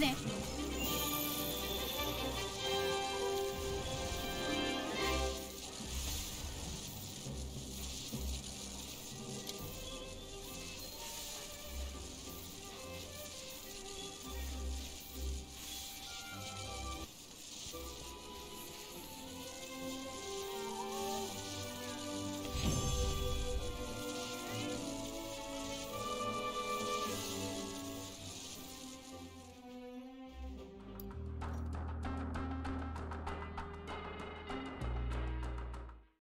ね